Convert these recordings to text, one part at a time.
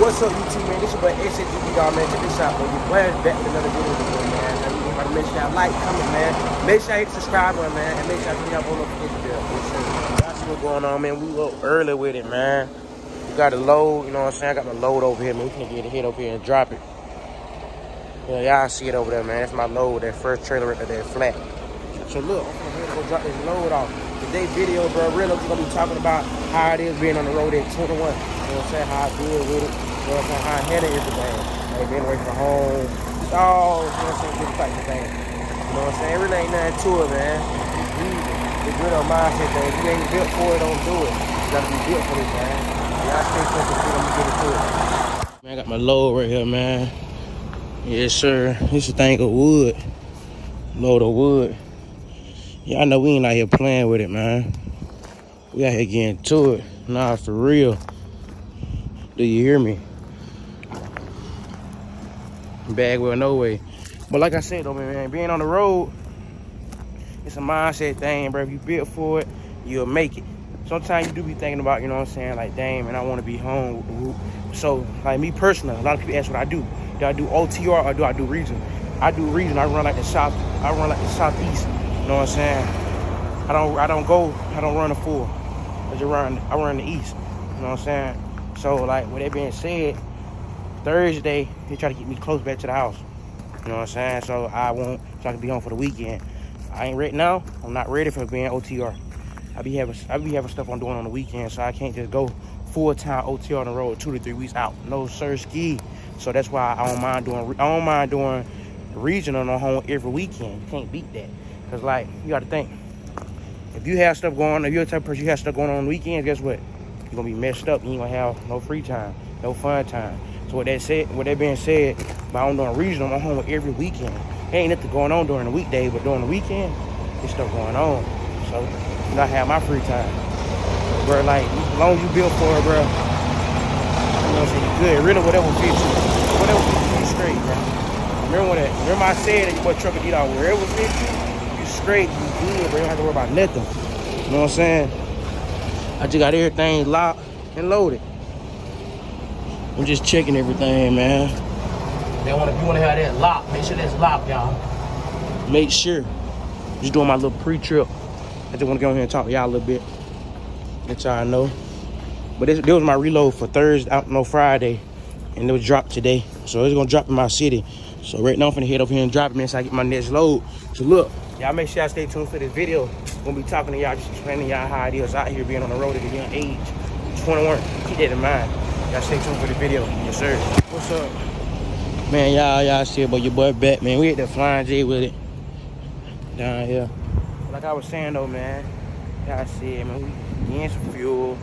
What's up, YouTube, man? This is your boy SSGB, dog, man. Check this out, man. Your boy back with another video man. Now, you gotta make sure y'all like, comment, man. Make sure you hit subscribe man. And make sure you y'all on notification bell. Y'all see what's going on, man. We up early with it, man. We got a load, you know what I'm saying? I got my load over here, man. We can get it hit over here and drop it. Yeah, y'all see it over there, man. That's my load, that first trailer right there, that flat. So look, I'm gonna go drop this load off. Today's video, bro, really, we're gonna be talking about how it is being on the road at 21. You know what I'm saying? How I deal with it. You know what I'm saying? How I handle everything. Like being away from home. It's all, you know what I'm saying, different types of things. You know what I'm saying? It really ain't nothing to it, man. Easy. It's good on mindset thing. If you ain't built for it, don't do it. You gotta be built for this, man. Y'all stay focused, I'm gonna get into it. Man, I got my load right here, man. Yes, sir. This is a thing of wood. Load of wood. Y'all know we ain't out here playing with it, man. We out here getting to it. Nah, for real. Do you hear me? Bagwell, no way. But like I said, though, man, being on the road, it's a mindset thing, bro. If you built for it, you'll make it. Sometimes you do be thinking about, you know what I'm saying, like, damn, man, I want to be home. So, like me personally, a lot of people ask what I do. Do I do OTR or do I do region? I do region. I run like the south. I run like the southeast. You know what I'm saying? I don't. I don't go. I don't run the full. I just run. I run the east. You know what I'm saying? So like with that being said, Thursday they try to get me close back to the house. You know what I'm saying? So I won't. So I can be home for the weekend. I ain't ready now. I'm not ready for being OTR. I be having. I be having stuff I'm doing on the weekend, so I can't just go full time OTR on the road two to three weeks out. No sir, ski. So that's why I don't mind doing. I don't mind doing regional on home every weekend. You can't beat that. Cause like you got to think, if you have stuff going if you're the type of person you have stuff going on on the weekends, guess what? You're gonna be messed up. You ain't gonna have no free time, no fun time. So with that said, with that being said, by I'm doing regional, I'm home every weekend. There ain't nothing going on during the weekday, but during the weekend, there's stuff going on. So you know, I have my free time. Bro, like as long as you build for it, bro. You know what I'm saying? Good. Really, whatever fits you. Whatever fits you, you straight, bro. Remember that? Remember I said that you boy truck and get out wherever fits you, you straight, you good, bro. You don't have to worry about nothing. You know what I'm saying? I just got everything locked and loaded. I'm just checking everything, man. They want if you want to have that lock, make sure that's locked, y'all. Make sure. Just doing my little pre-trip. I just want to go in here and talk to y'all a little bit. Let y'all know. But this, this was my reload for Thursday, out no Friday, and it was dropped today. So it's gonna drop in my city. So right now I'm gonna head over here and drop it, man, so I get my next load. So look, y'all make sure y'all stay tuned for this video. I'm gonna be talking to y'all, just explaining y'all how it is out here being on the road at a young age. 21, keep that in mind. Y'all stay tuned for the video. Yes, sir. What's up? Man, y'all, y'all see about your boy back, man. We at the Flying J with it. Down here. Like I was saying though, man. Y'all see it, man. We getting some fuel.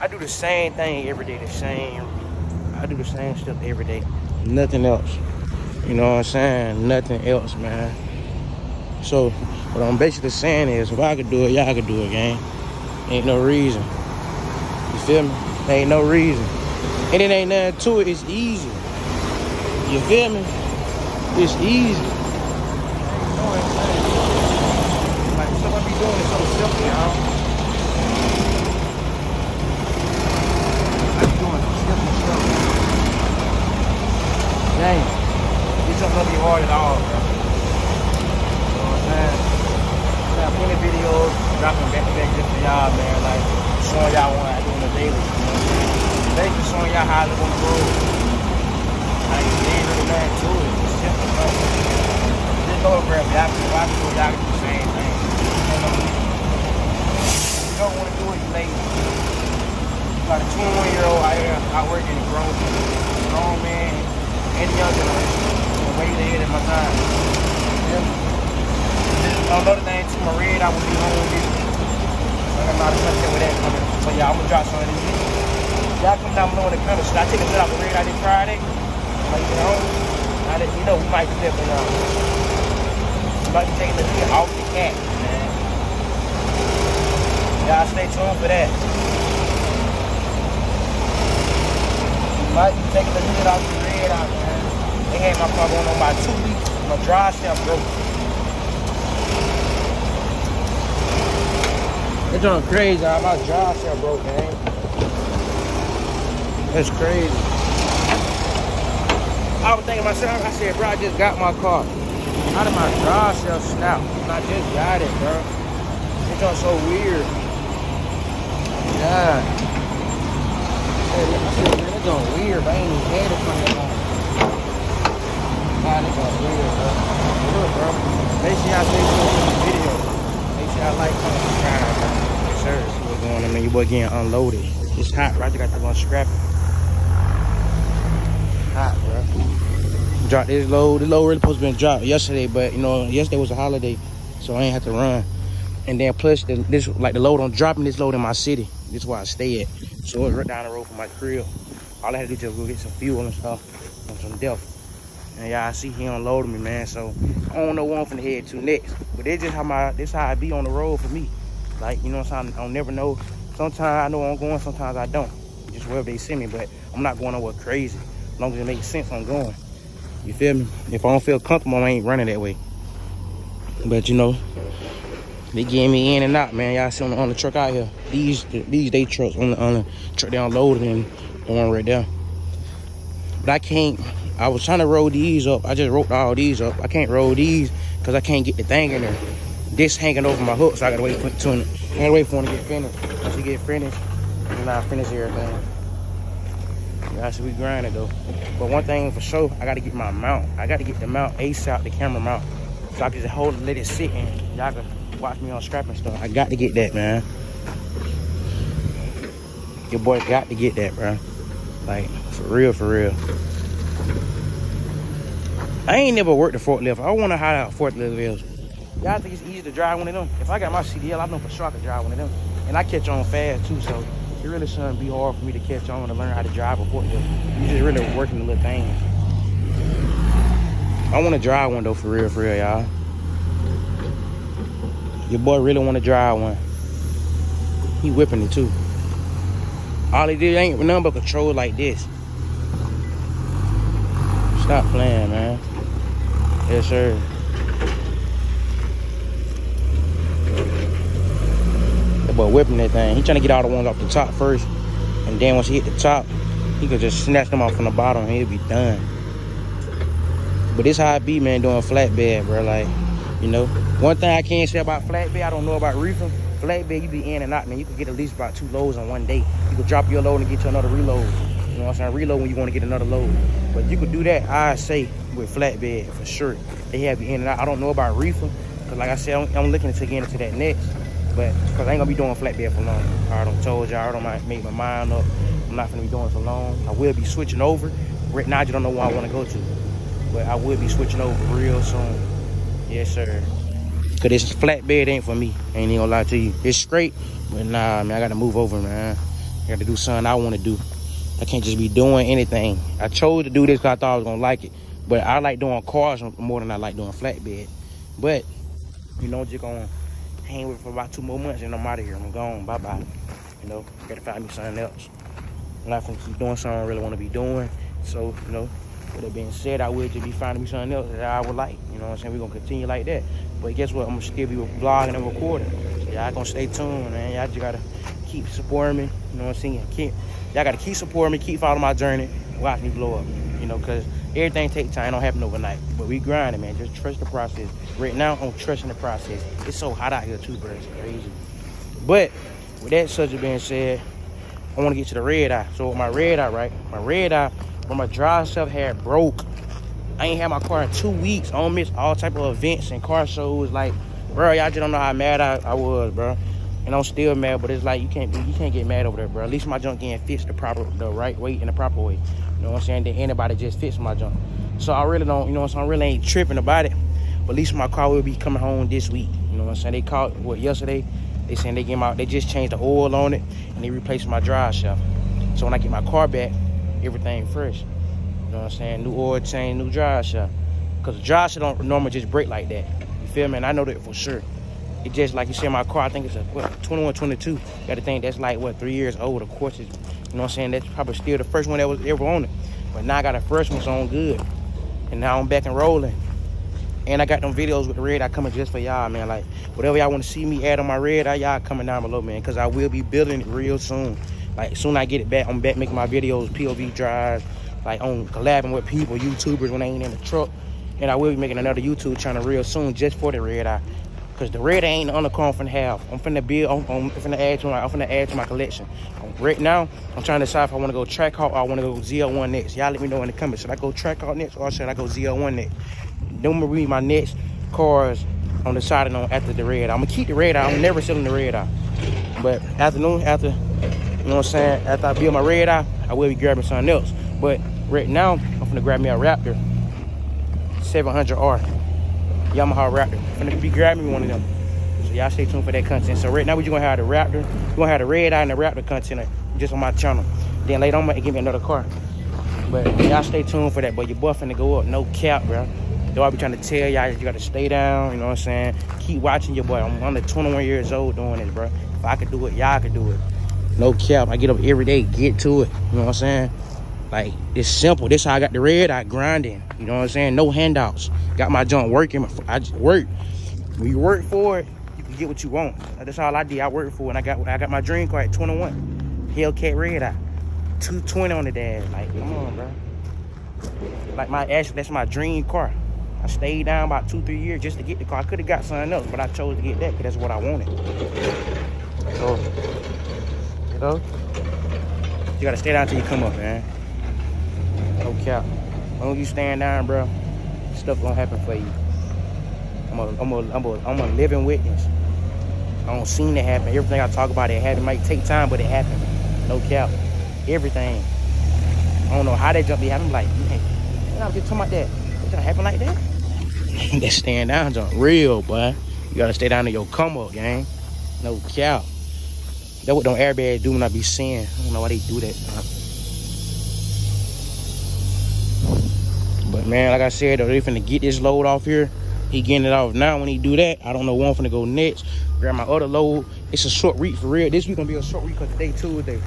I do the same thing every day, the same. I do the same stuff every day. Nothing else. You know what I'm saying? Nothing else, man. So, what I'm basically saying is, if I could do it, y'all could do it, gang. Ain't no reason. You feel me? Ain't no reason. And it ain't nothing to it. It's easy. You feel me? It's easy. Like, stuff I be doing is so simple, y'all. I be doing simple stuff. Dang. This don't gonna be hard at all, bro. You know what I'm saying? I got plenty of videos dropping back to back just for y'all, man. Like, showing y'all what I do on the daily. You know I'm? Basically showing y'all how I live it ain't really to it. It's simple. Just go grab y'all can watch it, y'all can do the same thing. You don't want to do it, you. You got a 21 year old out here working in grown grown man and young. I'm way ahead of my time. Another thing too, my red, I will be home with. So I'm not touching with that coming. So yeah, I'm gonna drop some of these. Y'all come down below in the comments. Should I take a look out the red I did Friday? Like, you know, I did, you know, we might do that, but um, we might be taking the lid off the cat, man. Y'all stay tuned for that. Might be taking the lid off the red out, man. They had my car going on about two weeks. My drive shaft broke. It's going crazy. My drive shaft broke, man. That's crazy. I was thinking myself, I said, bro, I just got my car. How did my drive shaft snap? I just got it, bro. It all so weird. Yeah. I said, it's going weird, but I ain't even had it for that long. God, it's going weird, bro. Look, bro. Make sure y'all stay tuned to the video. Make sure y'all like, comment, subscribe, bro. Yes, sir. See what's going on, man. Your boy getting unloaded. It's hot, right? I got the one scrap it. Hot, bro. Drop this load. The load really supposed to be dropped yesterday, but you know, yesterday was a holiday, so I ain't have to run. And then plus, the, this like the load on dropping this load in my city. This is where I stay at. So it's right down the road from my crib. All I had to do was go get some fuel and stuff and some delf. And y'all see he unloaded me, man. So I don't know one from the head to next. But this just how my this how I be on the road for me. Like, you know what I'm saying? I don't never know. Sometimes I know I'm going, sometimes I don't. Just wherever they send me, but I'm not going nowhere crazy. As long as it makes sense, I'm going. You feel me? If I don't feel comfortable, I ain't running that way. But you know, they getting me in and out, man. Y'all see on the, on the truck out here. These these day trucks on the, on the truck down loaded and the one right there. But I can't. I was trying to roll these up. I just rolled all these up. I can't roll these because I can't get the thing in there. This hanging over my hook, so I gotta wait for to I gotta wait for him to get finished. Once he get finished, then I finish everything. Should be grinding though. But one thing for sure, I gotta get my mount. I gotta get the mount ASAP, the camera mount. So I can just hold it, let it sit and y'all can watch me on scrapping stuff. I got to get that, man. Your boy got to get that, bro. Like, for real, for real. I ain't never worked a forklift. I wonder how a forklift is. Y'all think it's easy to drive one of them? If I got my CDL, I know for sure I can drive one of them. And I catch on fast too, so it really shouldn't be hard for me to catch on and learn how to drive a forklift. You just really working the little things. I want to drive one though, for real, for real, y'all. Your boy really want to drive one. He whipping it too. All he did ain't nothing but control like this. Stop playing, man. Yes, sir. Boy whipping that thing. He trying to get all the ones off the top first. And then once he hit the top, he could just snatch them off from the bottom and he'll be done. But this how I be, man, doing flatbed, bro. Like, you know, one thing I can't say about flatbed, I don't know about reefer. Flatbed, you be in and out, man. You can get at least about two loads on one day. You could drop your load and get to another reload. You know what I'm saying? Reload when you want to get another load. But you could do that, I say, with flatbed for sure. They have you in and out. I don't know about reefer. Because like I said, I'm, I'm looking to get into that next. But, because I ain't to be doing flatbed for long. I already told y'all, I don't make my mind up. I'm not to be doing for long. I will be switching over. Right now, I just don't know where I want to go to. But I will be switching over real soon. Yes, sir. Cause this flatbed ain't for me. Ain't even gonna lie to you. It's straight, but nah, man, I gotta move over, man. I gotta do something I wanna do. I can't just be doing anything. I chose to do this because I thought I was gonna like it. But I like doing cars more than I like doing flatbed. But, you know, just gonna hang with it for about two more months and I'm out of here. I'm gone. Bye-bye. You know, gotta find me something else. I'm not gonna keep doing something I really wanna be doing. So, you know, with that being said, I will just be finding me something else that I would like. You know what I'm saying? We're gonna continue like that. But guess what? I'm gonna still be vlogging and recording. So y'all gonna stay tuned, man. Y'all just gotta keep supporting me. You know what I'm saying? Keep y'all gotta keep supporting me, keep following my journey, watch me blow up. You know, cause everything takes time, it don't happen overnight. But we grinding, man. Just trust the process. Right now, I'm trusting the process. It's so hot out here too, bro. It's crazy. But with that subject being said, I want to get to the red eye. So my red eye, right? My red eye, when my drive shaft had broke, I ain't had my car in two weeks. I don't miss all type of events and car shows. Like, bro, y'all just don't know how mad I, I was, bro. And I'm still mad, but it's like you can't you can't get mad over there, bro. At least my junk getting fixed the proper, the right way and the proper way. You know what I'm saying? Then anybody just fix my junk. So I really don't, you know what I'm saying? I really ain't tripping about it. But at least my car will be coming home this week. You know what I'm saying? They called what yesterday. They saying they came out. they just changed the oil on it and they replaced my drive shaft. So when I get my car back, everything fresh. You know what I'm saying? New oil change, new drive shaft. Because the drive shaft don't normally just break like that. You feel me? And I know that for sure. It just, like you see my car, I think it's a, what, 21, 22. Got to think that's like, what, three years old. Of course, it's, you know what I'm saying? That's probably still the first one that was ever on it. But now I got a first one, so on good. And now I'm back and rolling. And I got them videos with the red eye coming just for y'all, man. Like, whatever y'all want to see me add on my red eye, y'all coming down below, man. Because I will be building it real soon. Like, soon I get it back, I'm back making my videos, POV drives, like on collabing with people, YouTubers when they ain't in the truck. And I will be making another YouTube channel real soon just for the red eye. Cause the red ain't on the I'm finna have. I'm finna build, I'm, I'm finna add to my, I'm finna add to my collection. Right now, I'm trying to decide if I wanna go Trackhawk or I wanna go ZL1 next. Y'all let me know in the comments. Should I go Trackhawk next or should I go ZL1 next? Don't worry, my next cars the side on after the red. I'm gonna keep the red eye. I'm never selling the red eye. But afternoon, after, you know what I'm saying, after I build my red eye, I will be grabbing something else. But right now, I'm gonna grab me a Raptor 700R. Yamaha Raptor. I'm gonna be grabbing one of them. So y'all stay tuned for that content. So right now, we're gonna have the Raptor. We're gonna have the red eye and the Raptor content just on my channel. Then later on, I'm gonna give me another car. But y'all stay tuned for that. But your buffing to go up, no cap, bro. Though I be trying to tell y'all, you gotta stay down, you know what I'm saying? Keep watching your boy. I'm under 21 years old doing this, bro. If I could do it, y'all could do it. No cap. I get up every day, get to it. You know what I'm saying? Like, it's simple. This how I got the red, I grinding. You know what I'm saying? No handouts. Got my junk working. I just work. When you work for it, you can get what you want. That's all I did. I worked for it. And I got I got my dream car at 21. Hellcat Red Eye. 220 on the dash. Like, come on, bro. Like my actually, that's my dream car. I stayed down about two, three years just to get the car. I could have got something else, but I chose to get that because that's what I wanted. So, you know, you gotta stay down till you come up, man. No cap. Long as you stand down, bro, stuff gonna happen for you. I'm a, I'm a, I'm a, I'm a living witness. I don't seen it happen. Everything I talk about, it happened. It might take time, but it happened. No cap. Everything. I don't know how that jump be happening. Like, man, I was just talking about that. It don't happen like that. that stand down jump real, boy. You gotta stay down to your come up, gang. No cap. That what them airbags do when I be seeing. I don't know why they do that. Man, like I said, they finna get this load off here. He getting it off now. When he do that, I don't know where I'm finna go next. Grab my other load. It's a short reach for real. This week gonna be a short week because today Tuesday.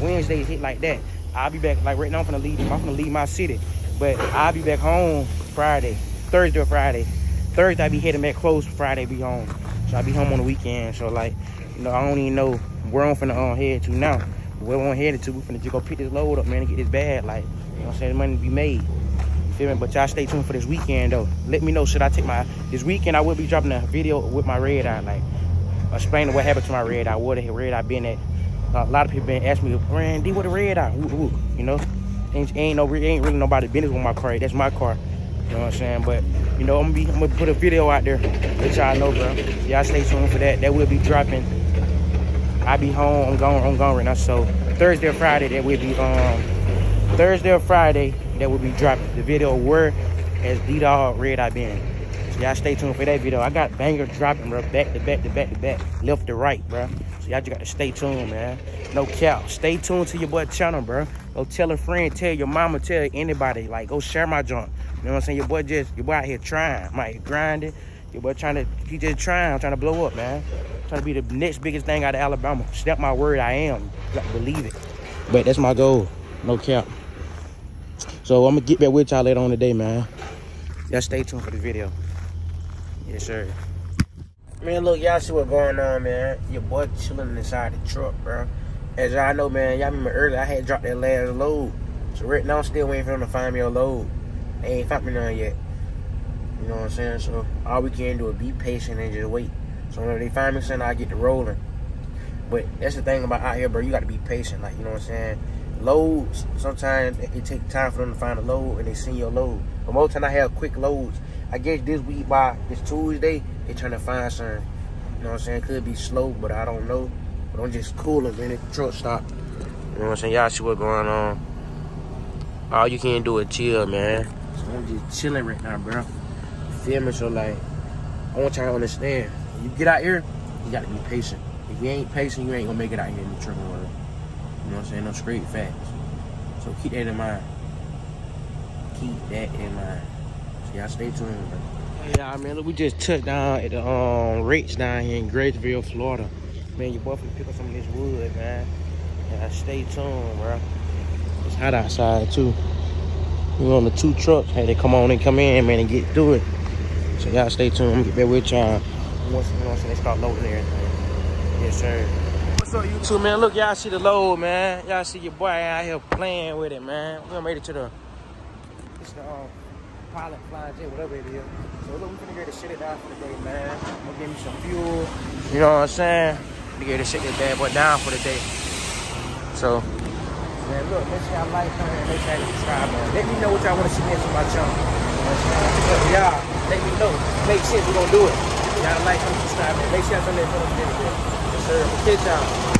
Wednesday hit like that. I'll be back. Like right now, I'm finna leave. I'm finna leave my city, but I'll be back home Friday. Thursday or Friday. Thursday I be heading back close. Friday be home. So I be home on the weekend. So like, you know, I don't even know where I'm finna um, head to now. Where I'm headed to, we finna just go pick this load up, man, and get this bag. Like, you know what I'm saying? The money be made. Feel me? But y'all stay tuned for this weekend though. Let me know should I take my this weekend I will be dropping a video with my red eye, like explaining what happened to my red eye, what the red eye been at. A lot of people been asking me, Randy, what a red eye? Ooh, ooh, you know? Ain't, ain't no ain't really nobody business with my car. That's my car. You know what I'm saying? But you know, I'm gonna be I'm gonna put a video out there, let y'all know, bro. Y'all stay tuned for that. That will be dropping. I be home. I'm gone. I'm gone right now. So Thursday or Friday, that will be um Thursday or Friday that will be dropping the video. Where has D Dog Red Eye been? So y'all stay tuned for that video. I got bangers dropping, bro. Back to back to back to back, left to right, bro. So y'all just got to stay tuned, man. No cap. Stay tuned to your boy channel, bro. Go tell a friend, tell your mama, tell anybody. Like, go share my junk. You know what I'm saying? Your boy just, your boy out here trying, like grinding. Your boy trying to, he just trying, trying to blow up, man. Trying to be the next biggest thing out of Alabama. Step my word, I am. You got to believe it. But that's my goal. No cap. So I'm gonna get back with y'all later on today, man. Y'all stay tuned for the video. Yes, sir. Man, look, y'all see what's going on, man. Your boy chilling inside the truck, bro. As y'all know, man, y'all remember earlier I had dropped that last load. So right now I'm still waiting for them to find me a load. They ain't found me none yet. You know what I'm saying? So all we can do is be patient and just wait. So when they find me something, I get to rolling. But that's the thing about out here, bro. You got to be patient. Like, you know what I'm saying? Loads, sometimes it, takes time for them to find a load and they send your load. But most time I have quick loads. I guess this week by this Tuesday, they trying to find something. You know what I'm saying? Could be slow, but I don't know. But I'm just cooling, man. If the truck stop. You know what I'm saying? Y'all see what's going on. All you can do is chill, man. So I'm just chilling right now, bro. You feel me? So like, I want y'all to understand. When you get out here, you gotta be patient. If you ain't patient, you ain't gonna make it out here in the trucking world. You know what I'm saying? No straight facts. So keep that in mind. Keep that in mind. So y'all stay tuned, bro. Yeah, I mean, look, we just touched down at the um rates down here in Graceville, Florida. Man, your boy finna pick up some of this wood, man. Yeah, stay tuned, bro. It's hot outside too. We on the two trucks. Hey, they come on and come in, man, and get through it. So y'all stay tuned. I'm get back with y'all once you know what I'm saying, they start loading everything. Yes, sir. What's up, you? So man, look, y'all see the load, man. Y'all see your boy out here playing with it, man. We done made it to the it's the um, pilot flying jet, whatever it is. So look, we finna get to shit it down for the day, man. I'm gonna give me some fuel. You know what I'm saying? We get to shit this bad boy down for the day. So man, look, make sure y'all like, comment, and make sure y'all subscribe, man. Let me know what y'all wanna see next on my channel. You know what I'm saying? Y'all, let me know. Make sense, we gonna do it. Y'all like, comment, subscribe, man. Make sure y'all turn that phone on the video. Yes, sir. Catch y'all.